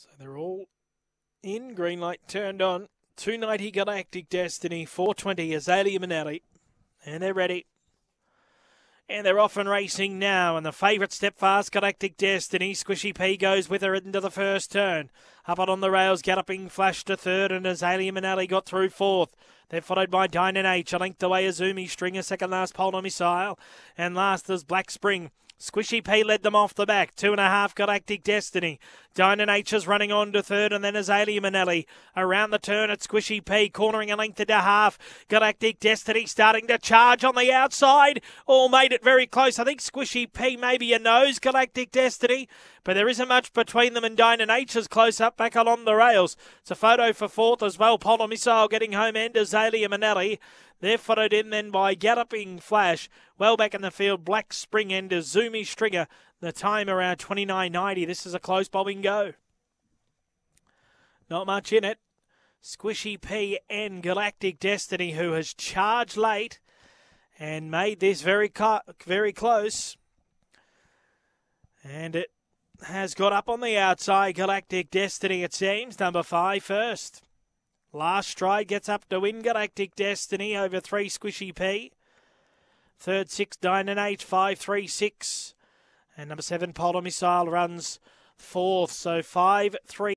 So they're all in. Green light turned on. 290 Galactic Destiny, 420 Azalea Minetti. And they're ready. And they're off and racing now. And the favourite step fast, Galactic Destiny. Squishy P goes with her into the first turn. Up on the rails, galloping flash to third, and Azalea Manelli got through fourth. They're followed by Dynan H. A length away, Azumi Stringer, second last Polar Missile. And last is Black Spring. Squishy P led them off the back. Two and a half Galactic Destiny. Dynan H is running on to third, and then Azalea Manelli. Around the turn at Squishy P, cornering a length a half. Galactic Destiny starting to charge on the outside. All made it very close. I think Squishy P maybe a nose Galactic Destiny, but there isn't much between them and Dynan H is close up back along the rails. It's a photo for fourth as well. Polar Missile getting home and Azalea Manelli. They're followed in then by Galloping Flash. Well back in the field, Black Spring and Zoomy Stringer. The time around 29.90. This is a close bobbing go. Not much in it. Squishy P and Galactic Destiny, who has charged late and made this very very close. And it has got up on the outside. Galactic Destiny, it seems. Number five first. Last stride gets up to win Galactic Destiny over three Squishy P. Third, six, eight, five, three, six. And number seven, Polar Missile runs fourth. So five, three.